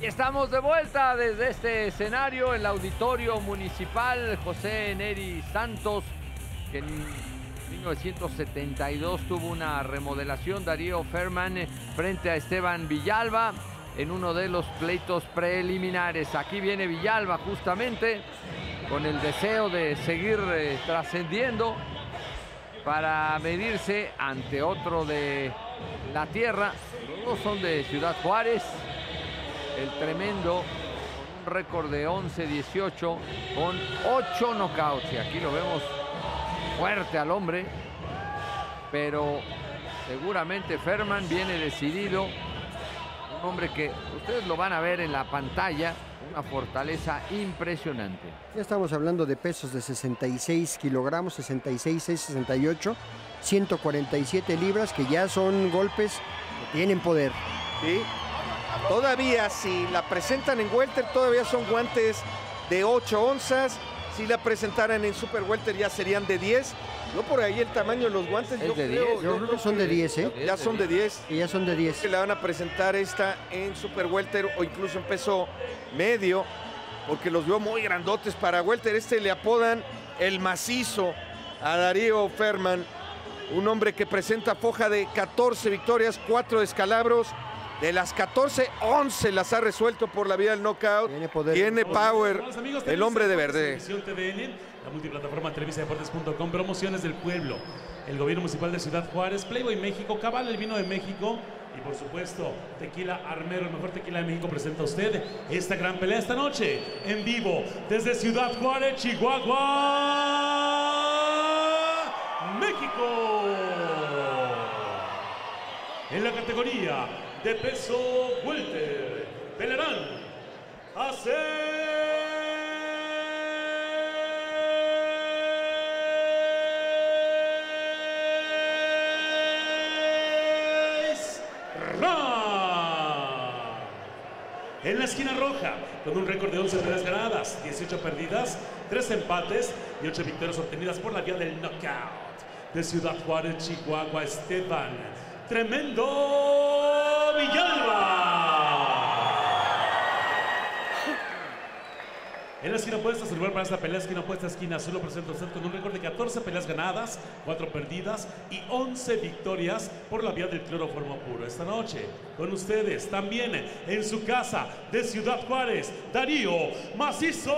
Y estamos de vuelta desde este escenario, el auditorio municipal José Neri Santos, que en 1972 tuvo una remodelación, Darío Ferman frente a Esteban Villalba en uno de los pleitos preliminares. Aquí viene Villalba justamente con el deseo de seguir eh, trascendiendo para medirse ante otro de la tierra. Los dos son de Ciudad Juárez. El tremendo con un récord de 11-18 con 8 knockouts. Y aquí lo vemos fuerte al hombre. Pero seguramente Ferman viene decidido. Un hombre que ustedes lo van a ver en la pantalla. Una fortaleza impresionante. Ya estamos hablando de pesos de 66 kilogramos, 66, 6, 68, 147 libras, que ya son golpes que tienen poder. Sí. Todavía, si la presentan en Welter, todavía son guantes de 8 onzas. Si la presentaran en Super Welter, ya serían de 10. Yo por ahí el tamaño de los guantes, Es yo de creo, 10, Yo creo que son de 10, ¿eh? Ya son de 10. Y ya son de 10. que la van a presentar esta en Super Welter o incluso en peso medio, porque los veo muy grandotes para Welter. Este le apodan el macizo a Darío Ferman, un hombre que presenta foja de 14 victorias, 4 descalabros. De las 14, 11 las ha resuelto por la vía del knockout. Tiene poder. Tiene power, amigos, el hombre de verde. TVN, la multiplataforma televisadeportes.com, promociones del pueblo, el gobierno municipal de Ciudad Juárez, Playboy México, Cabal, el vino de México y por supuesto Tequila Armero, el mejor tequila de México presenta a usted esta gran pelea esta noche en vivo desde Ciudad Juárez, Chihuahua, México. En la categoría de peso welter pelearán a. En la esquina roja, con un récord de 11 peleas ganadas, 18 perdidas, 3 empates y 8 victorias obtenidas por la vía del knockout. De Ciudad Juárez, Chihuahua, Esteban. Tremendo. En la esquina opuesta, su lugar para esta pelea, esquina opuesta, esquina azul, lo presenta usted con un récord de 14 peleas ganadas, 4 perdidas y 11 victorias por la vía del cloroformo puro. Esta noche, con ustedes, también en su casa de Ciudad Juárez, Darío Macizo.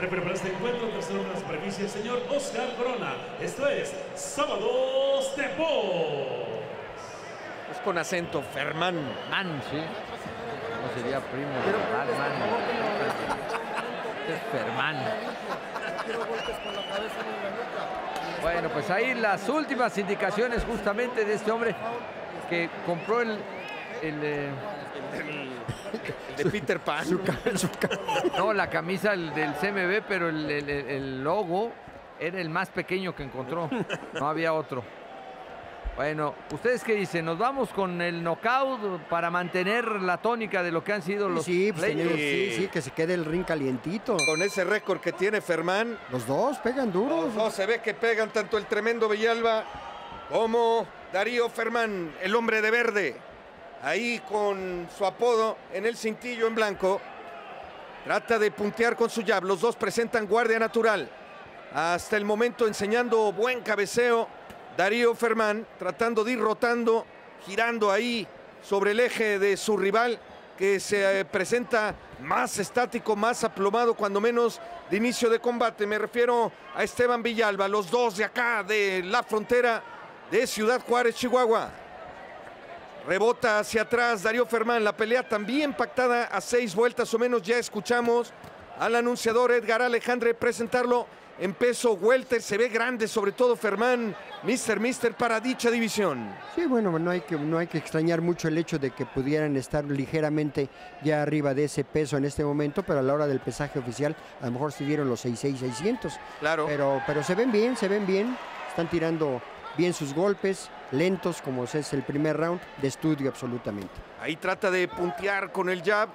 Referee para este encuentro, tercero en la superficie, el señor Oscar Corona. Esto es Sábados de Box. Es con acento, Ferman. Man, sí. No sería primo de Batman. Es Ferman. Bueno, pues ahí las últimas indicaciones justamente de este hombre que compró el, el, eh, De Peter Pan. no, la camisa del CMB, pero el, el- el- el logo era el más pequeño que encontró. No había otro. Bueno, ¿ustedes qué dicen? ¿Nos vamos con el knockout para mantener la tónica de lo que han sido los Sí, pues, sí, sí, que se quede el ring calientito. Con ese récord que tiene Ferman, Los dos pegan duros. Los dos se ve que pegan tanto el tremendo Villalba como Darío Fermán, el hombre de verde. Ahí con su apodo en el cintillo en blanco. Trata de puntear con su jab. Los dos presentan guardia natural. Hasta el momento enseñando buen cabeceo. Darío Fermán tratando de ir rotando, girando ahí sobre el eje de su rival que se eh, presenta más estático, más aplomado, cuando menos de inicio de combate. Me refiero a Esteban Villalba, los dos de acá, de la frontera de Ciudad Juárez, Chihuahua. Rebota hacia atrás Darío Fermán, la pelea también pactada a seis vueltas o menos. Ya escuchamos al anunciador Edgar Alejandre presentarlo en peso welter. Se ve grande, sobre todo Fermán, Mister Mister para dicha división. Sí, bueno, no hay, que, no hay que extrañar mucho el hecho de que pudieran estar ligeramente ya arriba de ese peso en este momento, pero a la hora del pesaje oficial a lo mejor se dieron los 66600. Claro. Pero, pero se ven bien, se ven bien. Están tirando bien sus golpes, lentos como es el primer round, de estudio absolutamente. Ahí trata de puntear con el jab.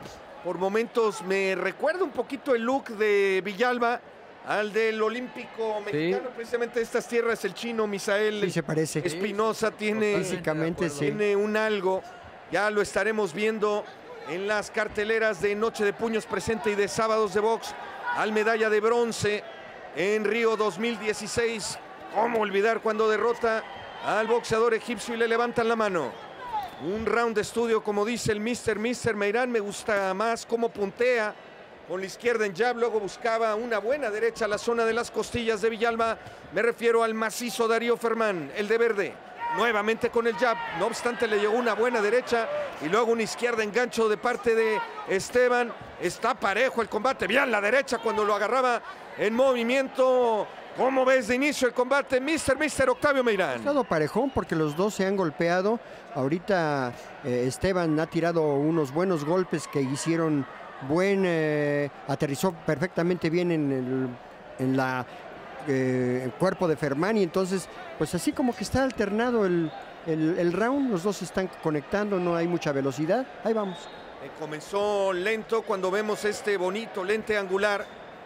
Por momentos me recuerda un poquito el look de Villalba. al del Olímpico Mexicano, precisamente de estas tierras, el chino Misael Sí, se parece. Espinosa tiene, Físicamente, tiene un algo, ya lo estaremos viendo en las carteleras de Noche de Puños Presente y de Sábados de Box al medalla de bronce en Río 2016. ¿Cómo olvidar cuando derrota al boxeador egipcio y le levantan la mano? Un round de estudio, como dice el Mr. Mr. Meirán, me gusta más cómo puntea con la izquierda en jab, luego buscaba una buena derecha a la zona de las costillas de Villalba. Me refiero al macizo Darío Fermán, el de verde. Nuevamente con el jab, no obstante le llegó una buena derecha y luego una izquierda engancho de parte de Esteban. Está parejo el combate, bien la derecha cuando lo agarraba en movimiento. ¿Cómo ves de inicio el combate, Mr. Mr. Octavio Ha Meirán? estado parejón porque los dos se han golpeado. Ahorita eh, Esteban ha tirado unos buenos golpes que hicieron buen. eh, aterrizó perfectamente bien en el en la, eh, el cuerpo de Fermán. Y entonces, pues así como que está alternado el, el- el round. Los dos se están conectando, no hay mucha velocidad. Ahí vamos. Comenzó lento cuando vemos este bonito lente angular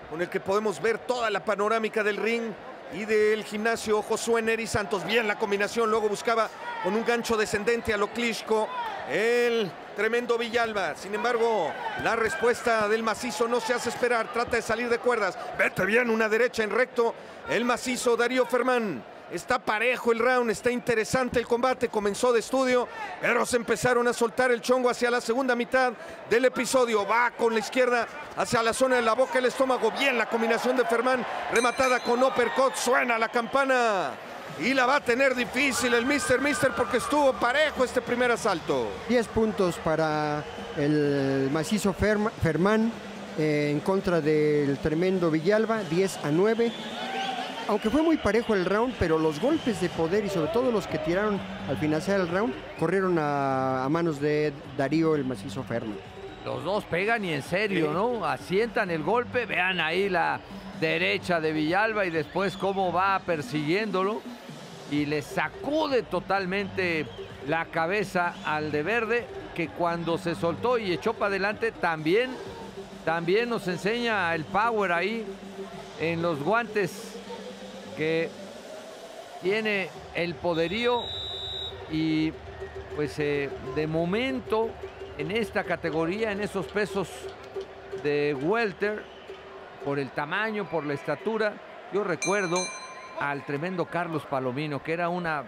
con el que podemos ver toda la panorámica del ring y del gimnasio Josué Neri Santos. Bien la combinación, luego buscaba con un gancho descendente a lo Klitschko el tremendo Villalba. Sin embargo, la respuesta del macizo no se hace esperar, trata de salir de cuerdas. Vete bien, una derecha en recto, el macizo Darío Fermán. Está parejo el round, está interesante el combate, comenzó de estudio, pero se empezaron a soltar el chongo hacia la segunda mitad del episodio. Va con la izquierda hacia la zona de la boca, el estómago. Bien la combinación de Fermán, rematada con uppercut. Suena la campana y la va a tener difícil el Mr. Mister porque estuvo parejo este primer asalto. 10 puntos para el macizo Fermán eh, en contra del tremendo Villalba, 10 a 9. Aunque fue muy parejo el round, pero los golpes de poder y sobre todo los que tiraron al finalizar el round corrieron a, a manos de Darío el macizo Fermán. Los dos pegan y en serio, Sí. ¿no? Asientan el golpe, vean ahí la derecha de Villalba y después cómo va persiguiéndolo y le sacude totalmente la cabeza al de verde que cuando se soltó y echó para adelante también, también nos enseña el power ahí en los guantes que tiene el poderío y pues eh, de momento en esta categoría, en esos pesos de welter, por el tamaño, por la estatura, yo recuerdo al tremendo Carlos Palomino, que era una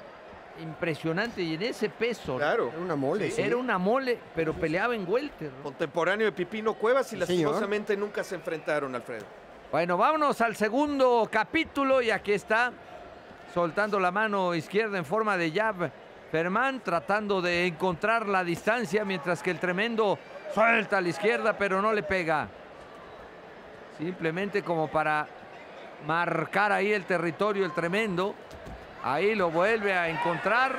impresionante y en ese peso. Claro. Era una mole, sí. era una mole, pero peleaba en welter. ¿no? Contemporáneo de Pipino Cuevas y Sí, lastimosamente nunca se enfrentaron, Alfredo. Bueno, vámonos al segundo capítulo y aquí está, soltando la mano izquierda en forma de jab. Fermán tratando de encontrar la distancia mientras que el tremendo suelta a la izquierda pero no le pega. Simplemente como para marcar ahí el territorio el tremendo. Ahí lo vuelve a encontrar,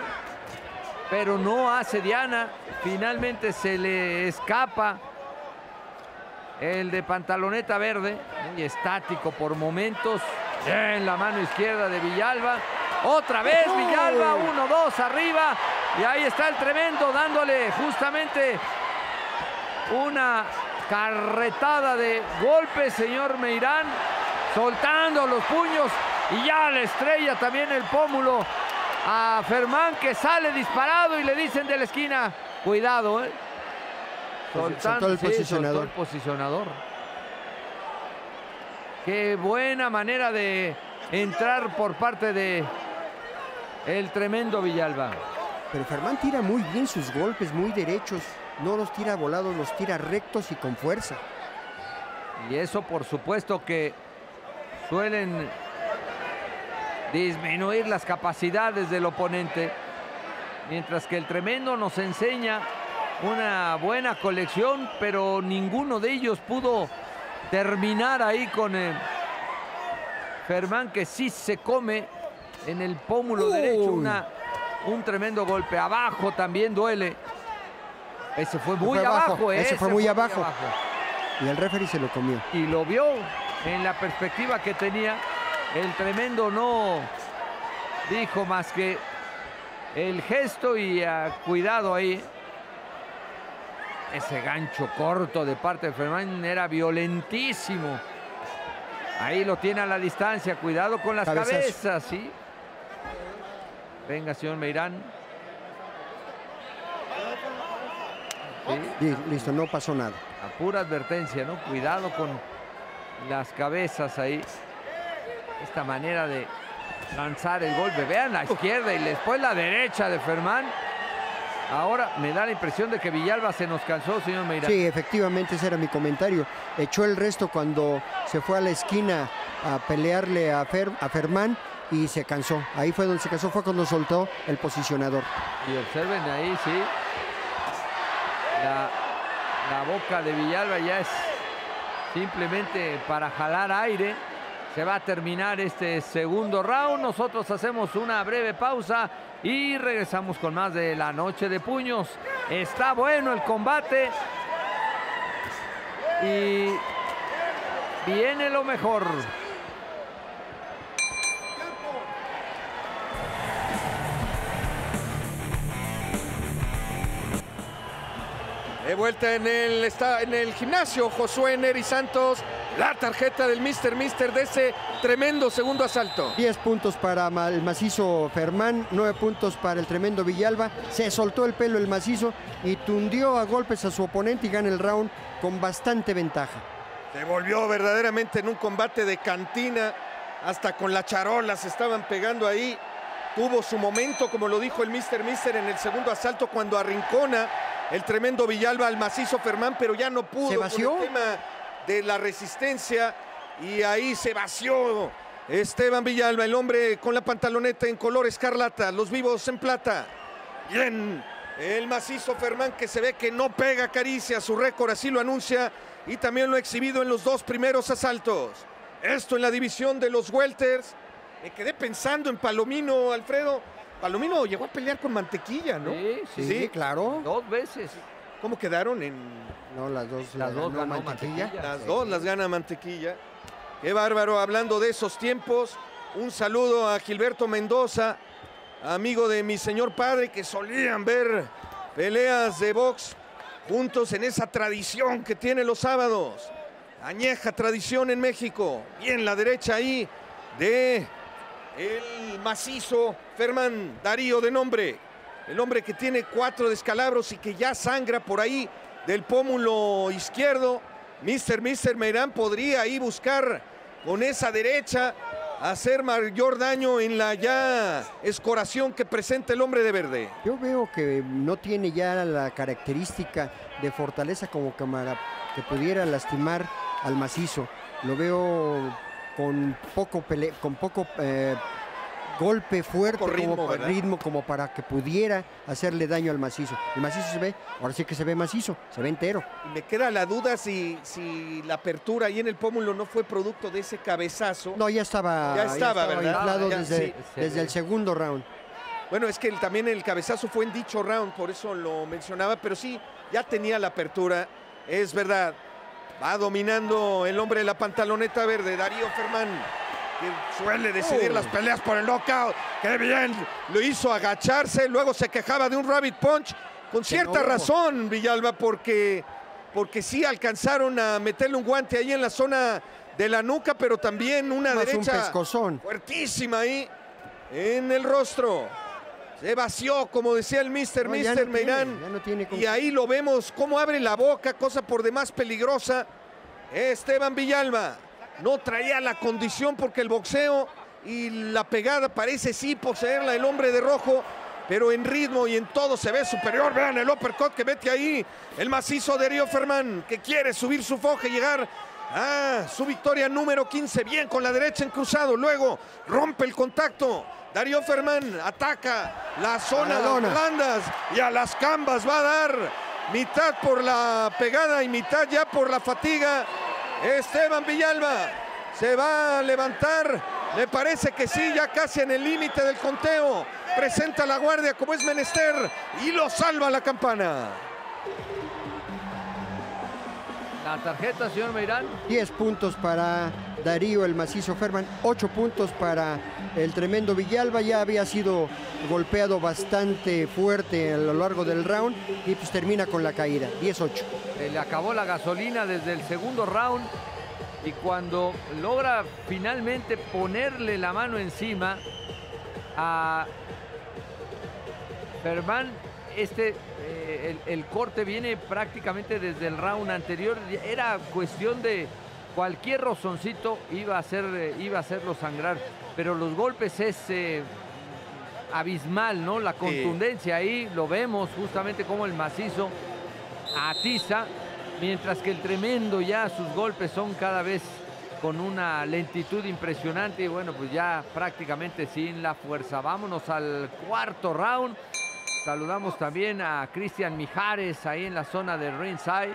pero no hace Diana. Finalmente se le escapa el de pantaloneta verde, muy estático por momentos. En la mano izquierda de Villalba. Otra vez Villalba, 1-2 arriba. Y ahí está el tremendo dándole justamente una carretada de golpes, señor Meirán. Soltando los puños y ya le estrella también el pómulo a Fermán que sale disparado y le dicen de la esquina, cuidado, ¿eh? Pues, soltó el sí, posicionador. soltó el posicionador. Qué buena manera de entrar por parte de el tremendo Villalba. Pero Fermán tira muy bien sus golpes, muy derechos. No los tira volados, los tira rectos y con fuerza. Y eso por supuesto que suelen disminuir las capacidades del oponente. Mientras que el tremendo nos enseña una buena colección, pero ninguno de ellos pudo terminar ahí con eh, Fermán, que sí se come en el pómulo Uy. derecho una, un tremendo golpe. Abajo también duele. Ese fue muy fue abajo, abajo, ese fue muy abajo. Y el referee se lo comió. y lo vio en la perspectiva que tenía. El tremendo no dijo más que el gesto y ah, cuidado ahí. Ese gancho corto de parte de Fermán era violentísimo. Ahí lo tiene a la distancia. Cuidado con las Cabezazo. cabezas, ¿sí? Venga, señor Meirán. Sí, Listo, no pasó nada. a pura advertencia, ¿no? Cuidado con las cabezas ahí. Esta manera de lanzar el golpe. Vean la izquierda y después la derecha de Fermán. Ahora me da la impresión de que Villalba se nos cansó, señor Meirán. Sí, efectivamente ese era mi comentario. Echó el resto cuando se fue a la esquina a pelearle a, Fer, a Fermán y se cansó. Ahí fue donde se cansó, fue cuando soltó el posicionador. Y observen ahí, sí. La, la boca de Villalba ya es simplemente para jalar aire. Se va a terminar este segundo round. Nosotros hacemos una breve pausa y regresamos con más de la noche de puños. Está bueno el combate. Y viene lo mejor. De vuelta en el, está en el gimnasio, Josué Neri Santos. La tarjeta del Mr. Mister de ese tremendo segundo asalto. 10 puntos para el macizo Fermán, 9 puntos para el tremendo Villalba. Se soltó el pelo el macizo y tundió a golpes a su oponente y gana el round con bastante ventaja. Se volvió verdaderamente en un combate de cantina. Hasta con la charola se estaban pegando ahí. Tuvo su momento, como lo dijo el Mr. Mister en el segundo asalto, cuando arrincona el tremendo Villalba al macizo Fermán, pero ya no pudo ¿Se con vació? el tema de la resistencia. Y ahí se vació Esteban Villalba, el hombre con la pantaloneta en color escarlata, los vivos en plata. Bien, el macizo Fermán que se ve que no pega caricia, su récord así lo anuncia y también lo ha exhibido en los dos primeros asaltos. Esto en la división de los welters. Me quedé pensando en Palomino, Alfredo. Palomino llegó a pelear con mantequilla, ¿no? Sí, sí, Sí, claro. Dos veces. ¿Cómo quedaron en No, las dos, Las dos ganó mantequilla. Mantequilla. las dos? Las gana mantequilla. Qué bárbaro, hablando de esos tiempos. Un saludo a Gilberto Mendoza, amigo de mi señor padre, que solían ver peleas de box juntos en esa tradición que tiene los sábados. Añeja tradición en México. Y en la derecha ahí de el macizo Fermán Darío de nombre. El hombre que tiene cuatro descalabros y que ya sangra por ahí del pómulo izquierdo. Mister Mister Meirán podría ahí buscar con esa derecha hacer mayor daño en la ya escoración que presenta el hombre de verde. Yo veo que no tiene ya la característica de fortaleza como cámara que pudiera lastimar al macizo. Lo veo con poco pele- con poco eh, golpe fuerte Poco ritmo, como, para que pudiera hacerle daño al macizo. El macizo se ve, ahora sí que se ve macizo, se ve entero. Me queda la duda si, si la apertura ahí en el pómulo no fue producto de ese cabezazo. No, ya estaba, Ya estaba, Ya, desde, sí. desde el segundo round. Bueno, es que el- también el cabezazo fue en dicho round, por eso lo mencionaba, pero sí, ya tenía la apertura, es verdad. Va dominando el hombre de la pantaloneta verde, Darío Fermán, que suele decidir Oh. las peleas por el knockout. ¡Qué bien! Lo hizo agacharse, luego se quejaba de un rabbit punch, con cierta no. razón, Villalba, porque, porque sí alcanzaron a meterle un guante ahí en la zona de la nuca, pero también una Más un derecha pescozón. fuertísima ahí en el rostro. Se vació, como decía el Mister No, Mister no Meirán. no tiene y ahí lo vemos cómo abre la boca, cosa por demás peligrosa. Esteban Villalba no traía la condición porque el boxeo y la pegada parece sí poseerla el hombre de rojo, pero en ritmo y en todo se ve superior. Vean el uppercut que mete ahí el macizo de Río Fermán, que quiere subir su foja y llegar a su victoria número 15. Bien con la derecha en cruzado, luego rompe el contacto. Darío Fermán ataca la zona A la lona. blandas y a las cambas va a dar mitad por la pegada y mitad ya por la fatiga. Esteban Villalba se va a levantar, me parece que sí, ya casi en el límite del conteo. Presenta la guardia como es menester y lo salva la campana. La tarjeta, señor Meirán. 10 puntos para Darío el macizo Ferman, 8 puntos para el tremendo Villalba, ya había sido golpeado bastante fuerte a lo largo del round y pues termina con la caída, 10-8. Se le acabó la gasolina desde el segundo round. Y cuando logra finalmente ponerle la mano encima a Ferman, este, eh, el, el corte viene prácticamente desde el round anterior. Era cuestión de cualquier rozoncito iba a, hacer, eh, iba a hacerlo sangrar. Pero los golpes es eh, abismal, ¿no? La contundencia ahí lo vemos justamente como el macizo atiza, mientras que el tremendo ya sus golpes son cada vez con una lentitud impresionante y bueno, pues ya prácticamente sin la fuerza. Vámonos al cuarto round. Saludamos también a Cristian Mijares ahí en la zona de ringside.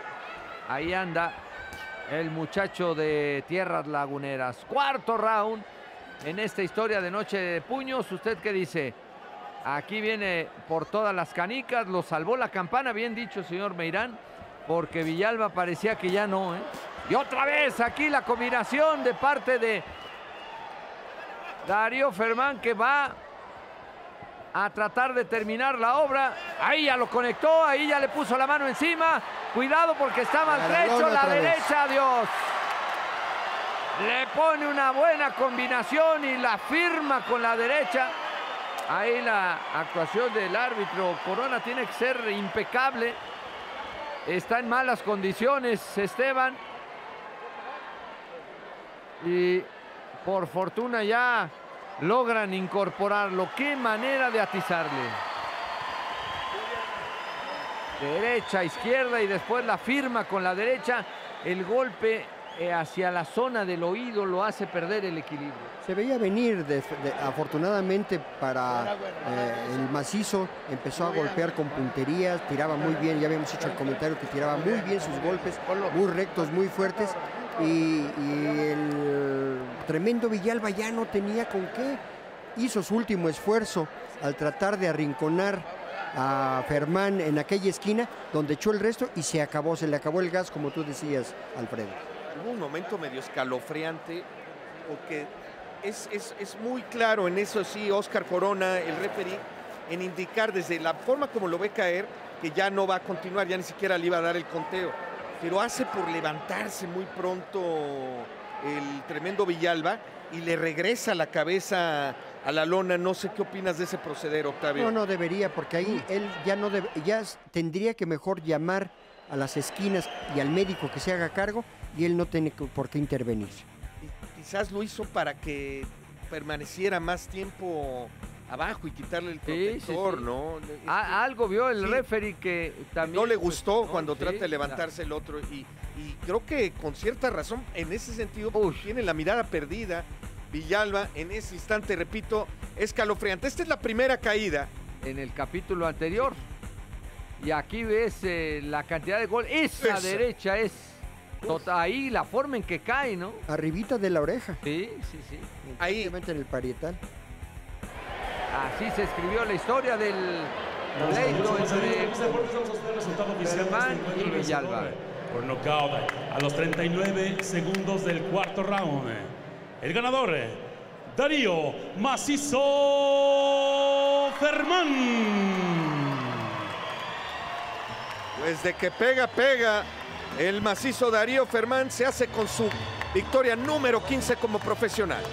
Ahí anda el muchacho de Tierras Laguneras. Cuarto round en esta historia de Noche de Puños. ¿Usted qué dice? Aquí viene por todas las canicas, lo salvó la campana, bien dicho, señor Meirán, porque Villalba parecía que ya no. ¿eh? Y otra vez aquí la combinación de parte de Darío Fermán que va a tratar de terminar la obra. Ahí ya lo conectó, ahí ya le puso la mano encima. Cuidado porque está mal trecho, la derecha, adiós. Le pone una buena combinación y la firma con la derecha. Ahí la actuación del árbitro Corona tiene que ser impecable. Está en malas condiciones Esteban. Y por fortuna ya logran incorporarlo. Qué manera de atizarle. Derecha, izquierda y después la firma con la derecha. El golpe eh, hacia la zona del oído lo hace perder el equilibrio. Se veía venir, afortunadamente para eh, el macizo, empezó a golpear con punterías, tiraba muy bien, ya habíamos hecho el comentario que tiraba muy bien sus golpes, muy rectos, muy fuertes, y, el tremendo Villalba ya no tenía con qué. Hizo su último esfuerzo al tratar de arrinconar a Fermán en aquella esquina donde echó el resto y se acabó, se le acabó el gas, como tú decías, Alfredo. Hubo un momento medio escalofriante porque es, es, es, muy claro en eso sí, Oscar Corona, el referee, en indicar desde la forma como lo ve caer que ya no va a continuar, ya ni siquiera le iba a dar el conteo. Pero hace por levantarse muy pronto el tremendo Villalba y le regresa la cabeza a la lona. No sé qué opinas de ese proceder, Octavio. No, no debería, porque ahí él ya no debe, ya tendría que mejor llamar a las esquinas y al médico que se haga cargo y él no tiene por qué intervenir. Quizás lo hizo para que permaneciera más tiempo abajo y quitarle el protector, sí, sí, sí. ¿no? Ah, algo vio el referee que también... No le gustó pues, cuando trata de levantarse claro. el otro y, y, creo que con cierta razón en ese sentido pues, tiene la mirada perdida. Villalba en ese instante, repito, escalofriante. Esta es la primera caída. En el capítulo anterior. Y aquí ves eh, la cantidad de gol. Esa, Esa. derecha es Total, ahí la forma en que cae, ¿no? Arribita de la oreja. Sí, sí, sí. Ahí. en el parietal. Así se escribió la historia del pleito entre Germán y Villalba. Por nocaut a los 39 segundos del cuarto round. El ganador, Darío Macizo Fermán. Pues de que pega, pega. El macizo Darío Fermán se hace con su victoria número 15 como profesional.